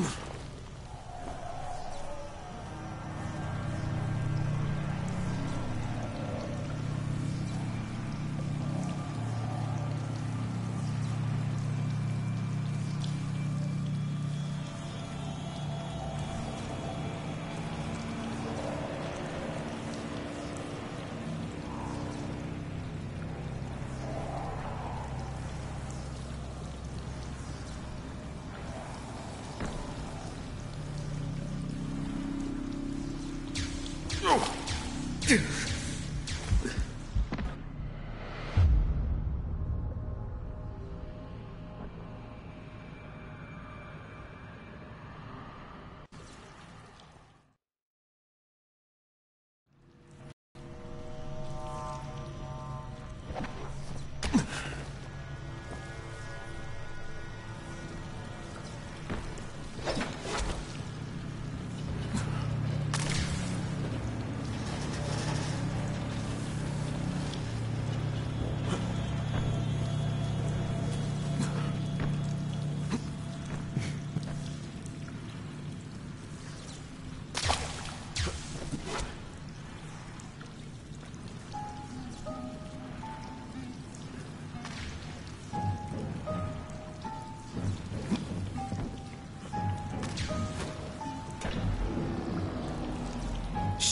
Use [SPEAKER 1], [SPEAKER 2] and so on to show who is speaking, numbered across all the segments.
[SPEAKER 1] Ooh.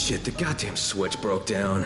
[SPEAKER 1] Shit, the goddamn switch broke down.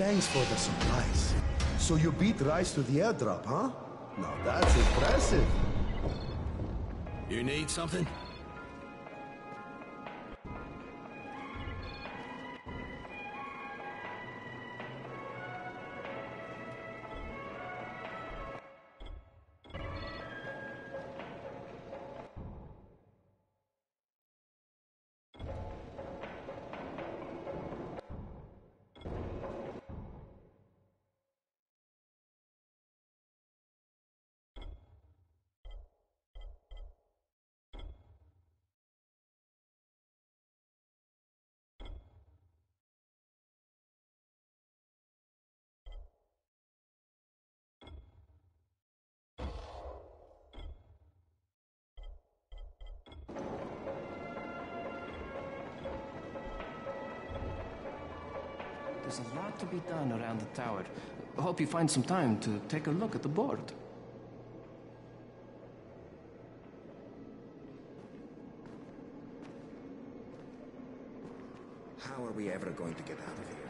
[SPEAKER 2] Thanks for the supplies. So you beat Rais to the airdrop, huh? Now that's impressive.
[SPEAKER 1] You need something?
[SPEAKER 3] Around the tower. Hope you find some time to take a look at the board.
[SPEAKER 1] How are we ever going to get out of here?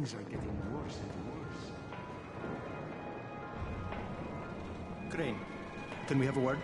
[SPEAKER 2] Things are getting worse and worse.
[SPEAKER 4] Crane, can we have a word?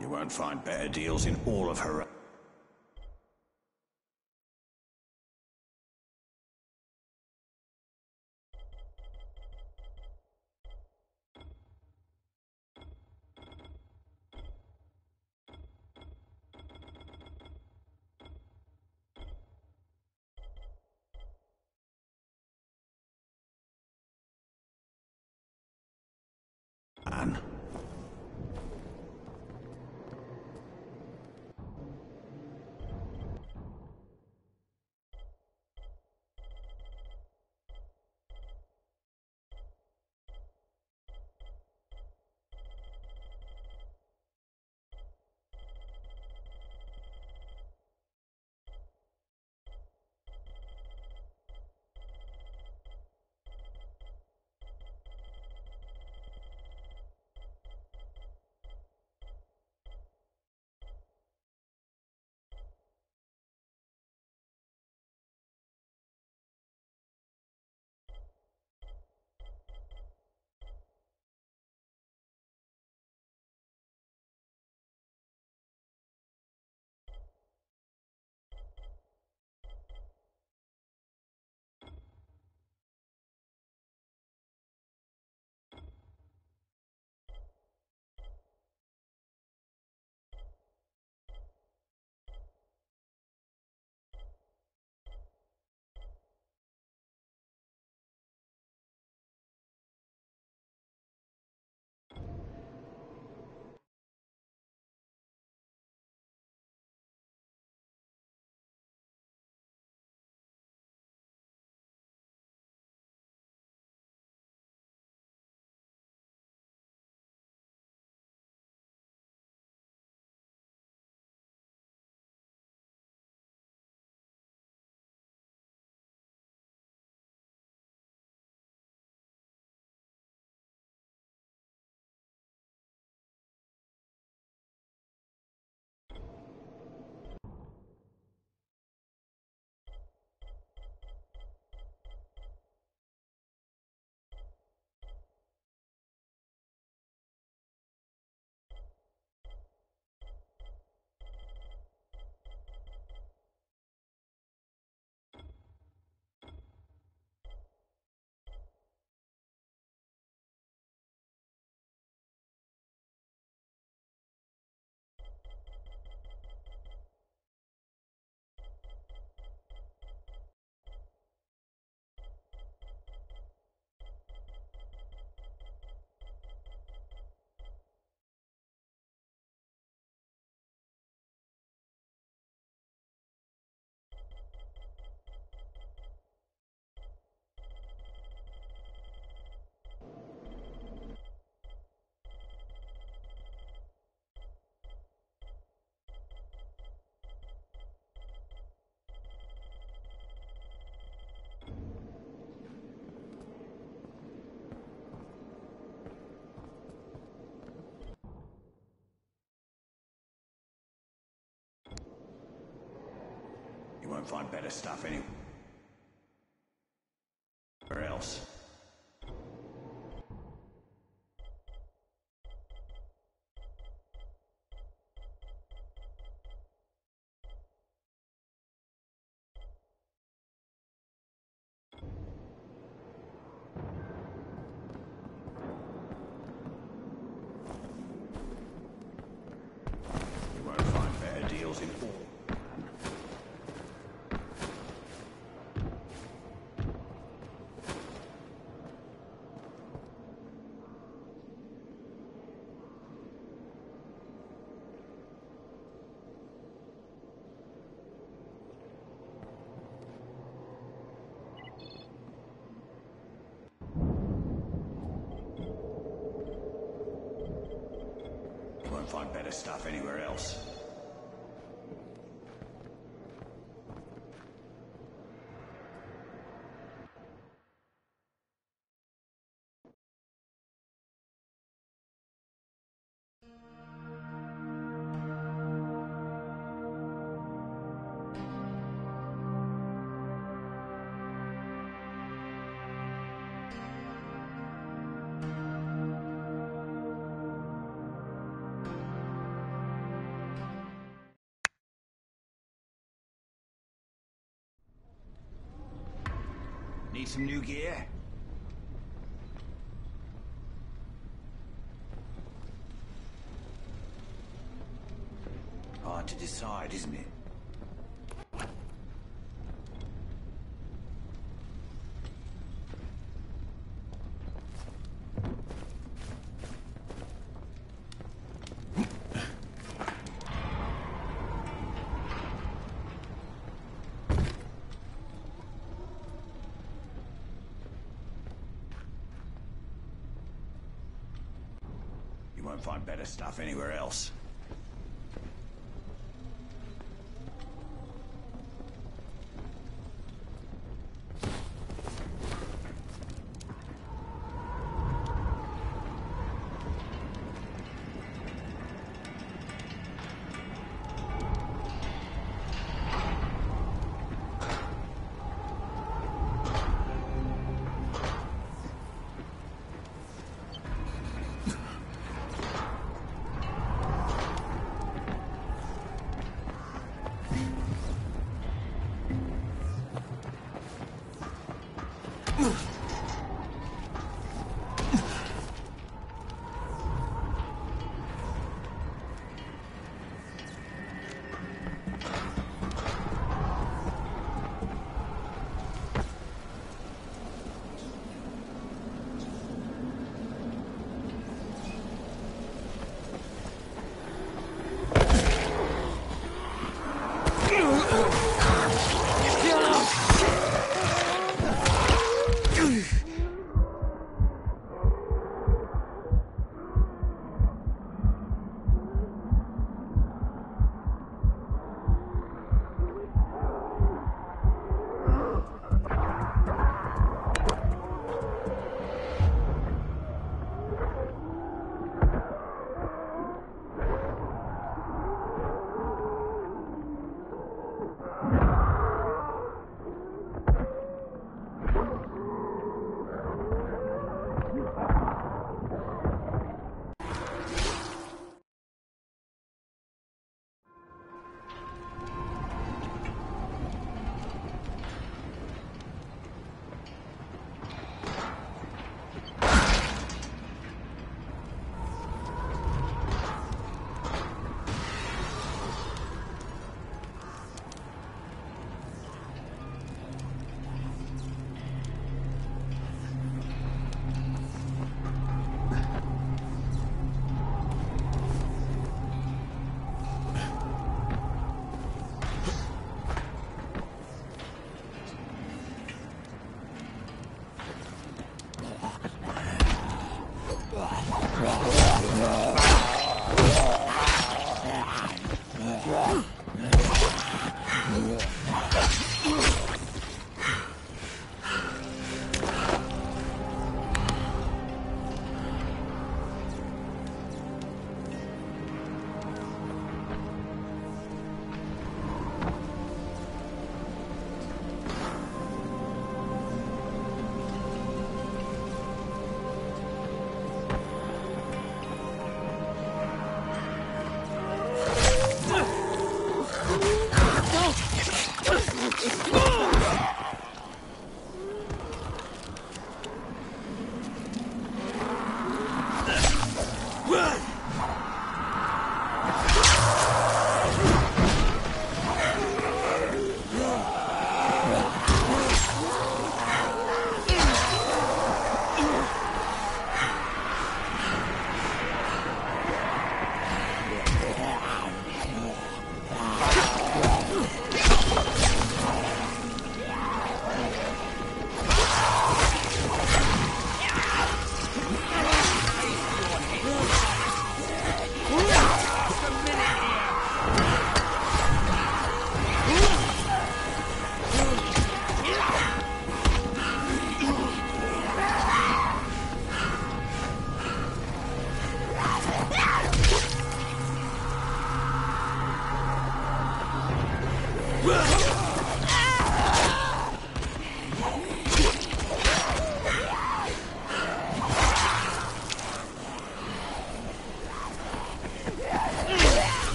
[SPEAKER 5] You won't find better deals in all of Harran. Find better stuff anywhere Find better stuff anywhere else. Need some new gear? Hard to decide, isn't it? You won't find better stuff anywhere else.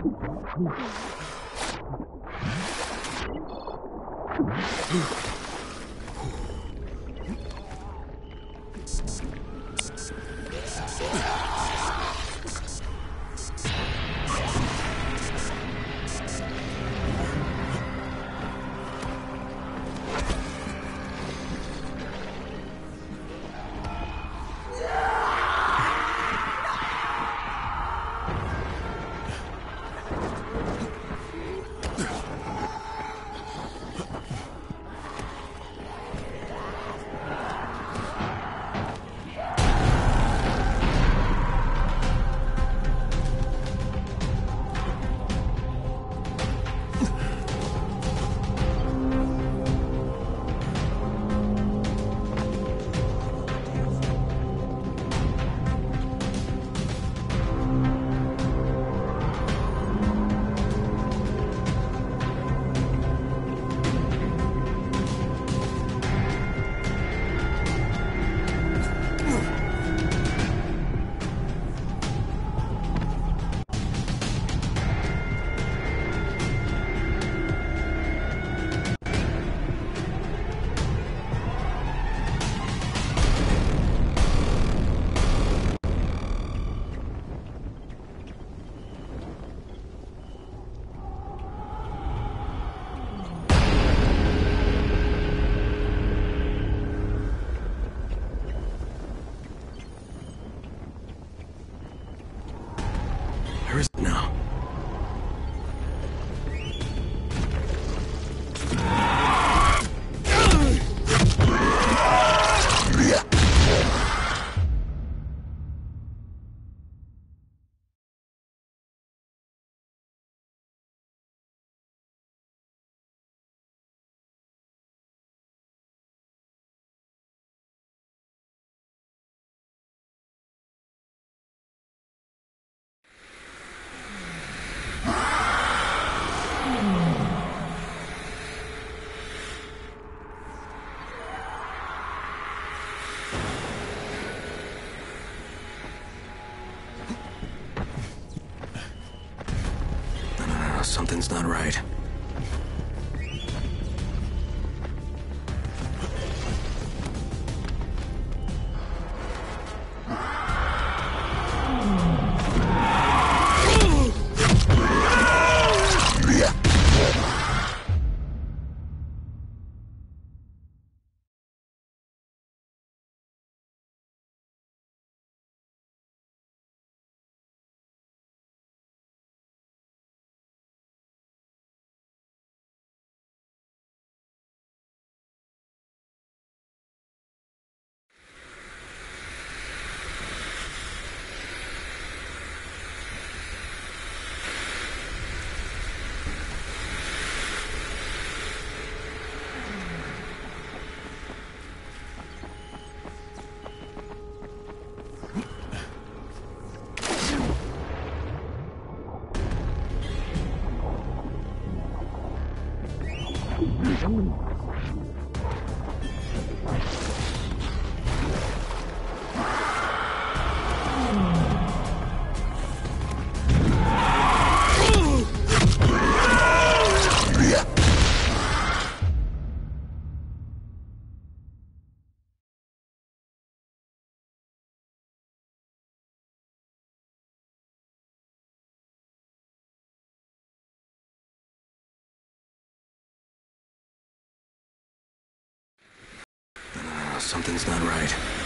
[SPEAKER 1] Where Something's not right.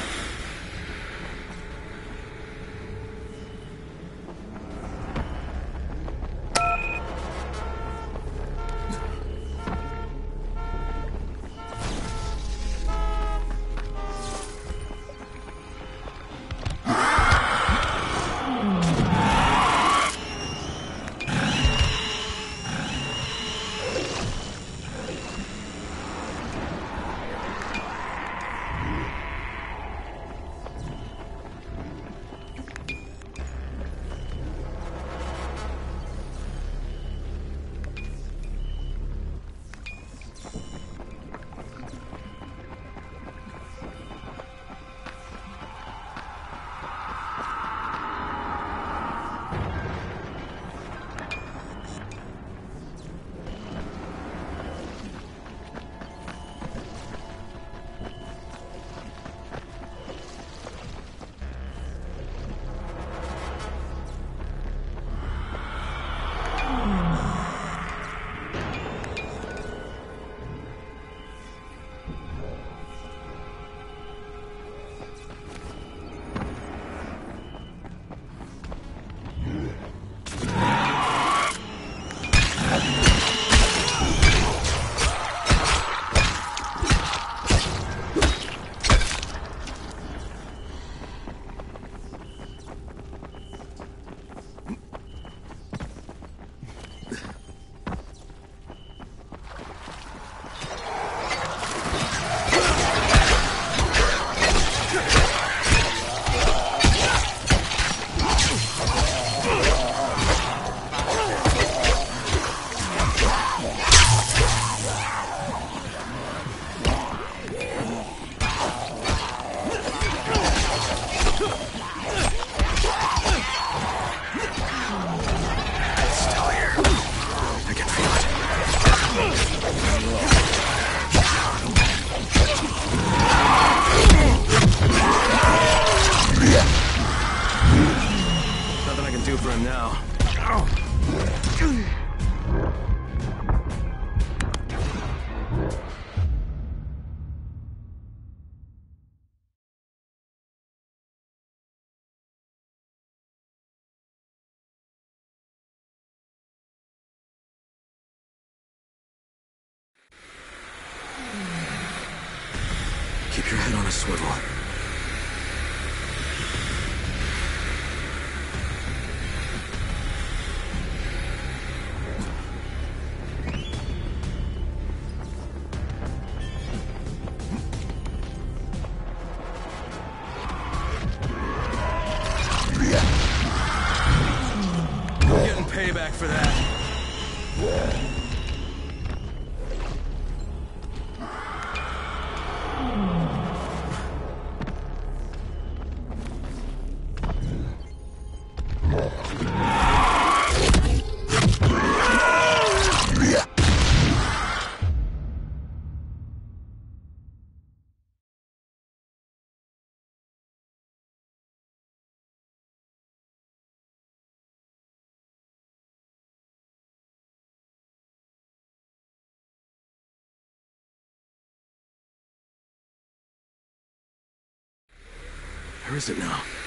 [SPEAKER 1] Where is it now?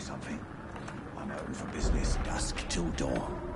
[SPEAKER 5] Something? I'm open for business dusk till dawn.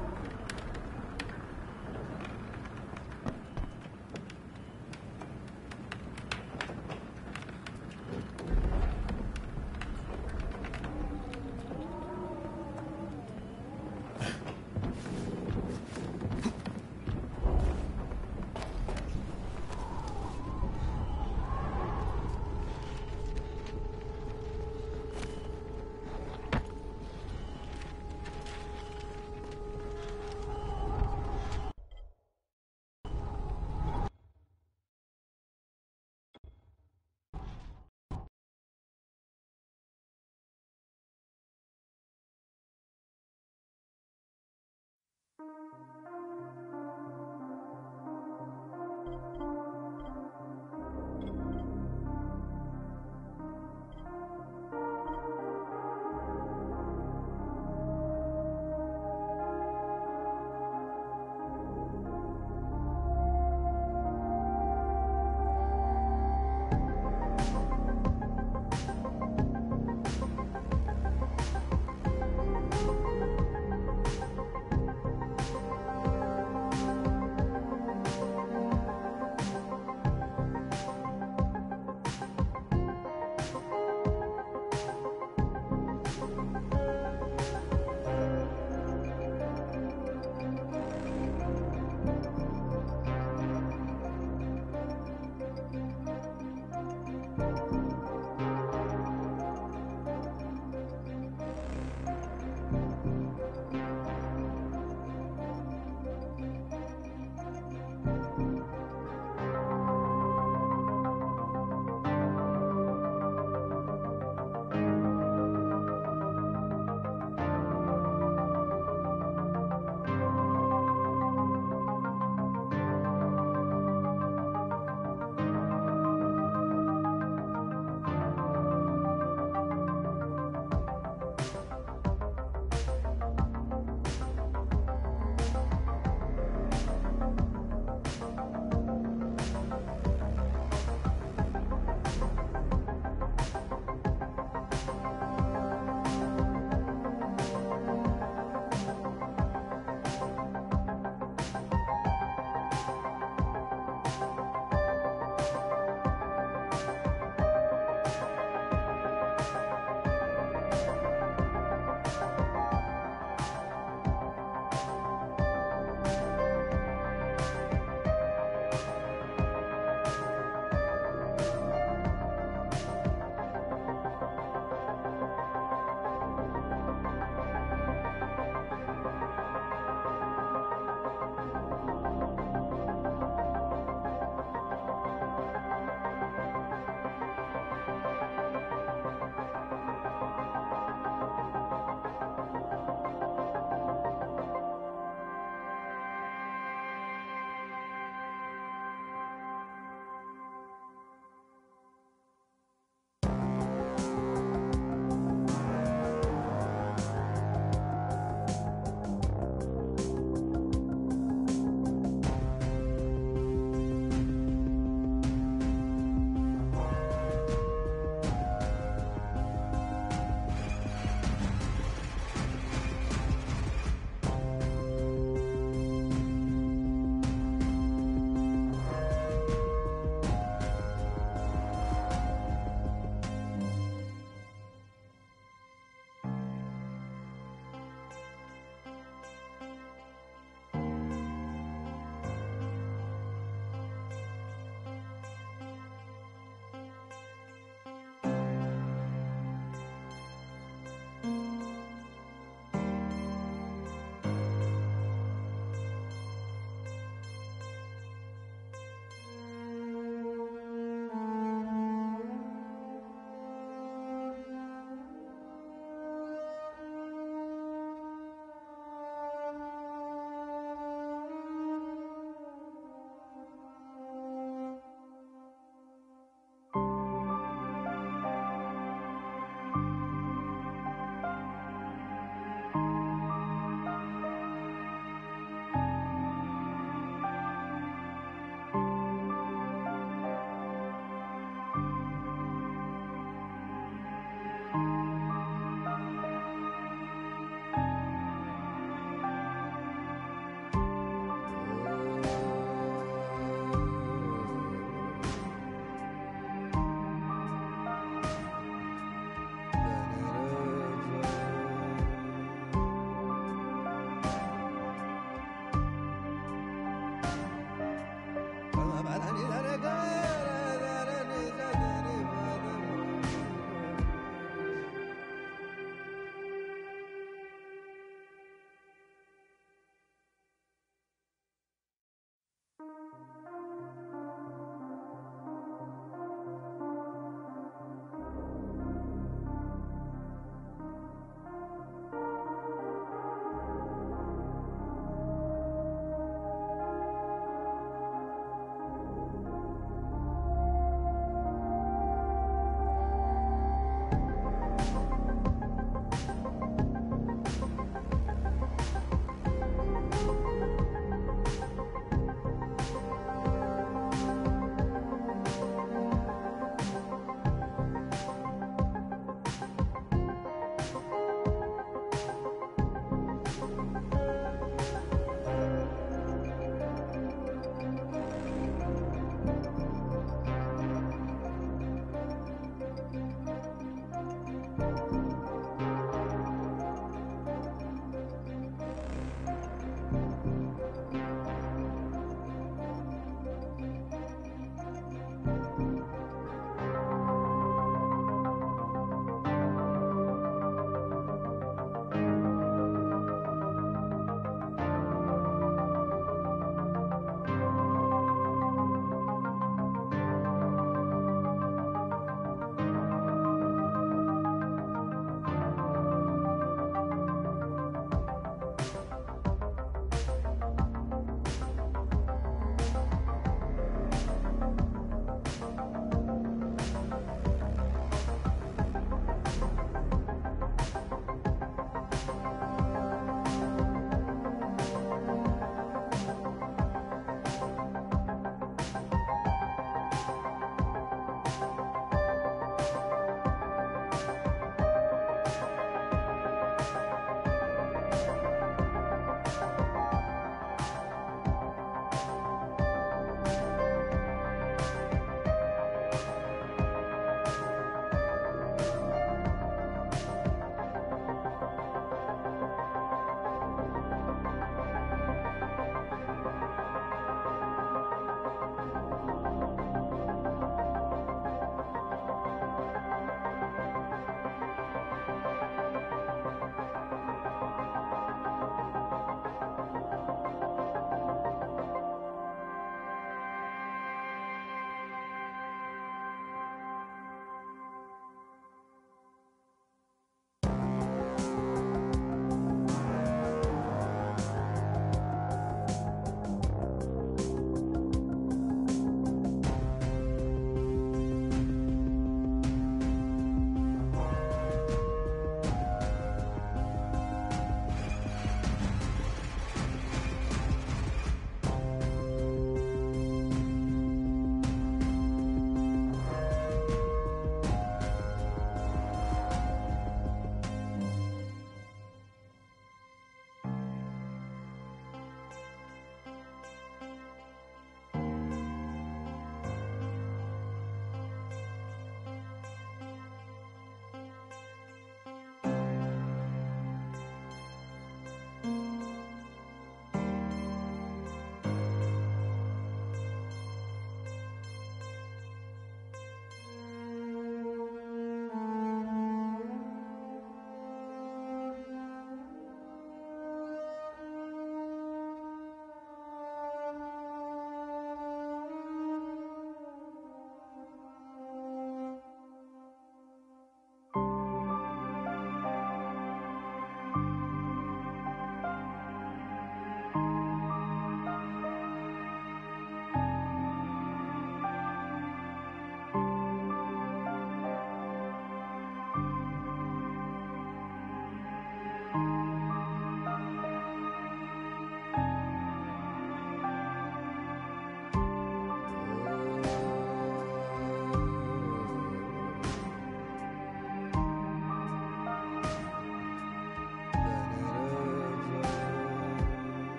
[SPEAKER 6] Ba-da-da-da-da-da.